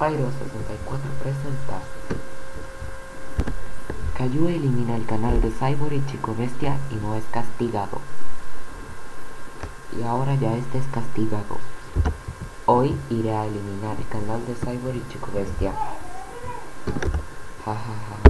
Spyro64 presenta Cayu elimina el canal de Cyborg y Chico Bestia y no es castigado. Y ahora ya este es castigado. Hoy iré a eliminar el canal de Cyborg y Chico Bestia. Ja ja ja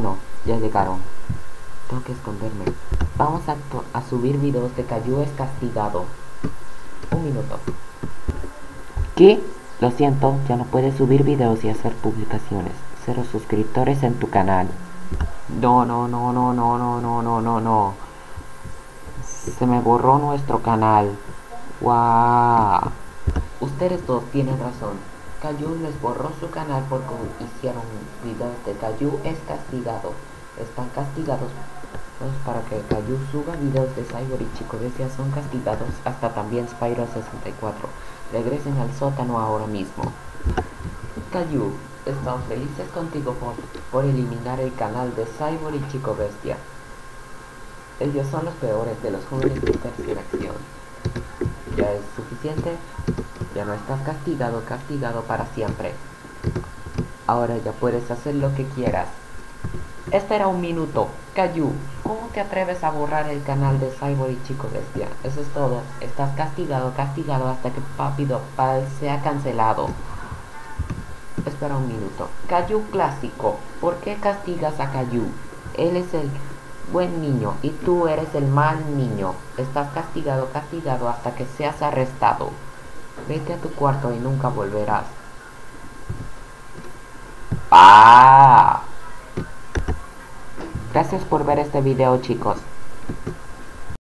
no, ya llegaron. Tengo que esconderme. Vamos a, a subir videos de Cayu es castigado. Un minuto. ¿qué? lo siento, ya no puedes subir videos y hacer publicaciones. Cero suscriptores en tu canal. No, no, no, no, no, no, no, no, no, no. Se me borró nuestro canal. Wow ustedes dos tienen razón Cayu les borró su canal porque hicieron videos de Cayu es castigado. Están castigados pues, para que Cayu suba videos de Cyber y Chico Bestia son castigados hasta también Spyro 64. Regresen al sótano ahora mismo. Cayu, estamos felices contigo por, por eliminar el canal de Cyber y Chico Bestia. Ellos son los peores de los jóvenes de acción. ¿Ya es suficiente? Ya no estás castigado, castigado para siempre. Ahora ya puedes hacer lo que quieras. Espera un minuto. Cayu, ¿cómo te atreves a borrar el canal de Cyborg y Chico Bestia? Eso es todo. Estás castigado, castigado hasta que Papi Dopal sea cancelado. Espera un minuto. Cayu clásico. ¿Por qué castigas a Cayu? Él es el buen niño y tú eres el mal niño. Estás castigado, castigado hasta que seas arrestado. Vete a tu cuarto y nunca volverás. ¡Ah! Gracias por ver este video chicos.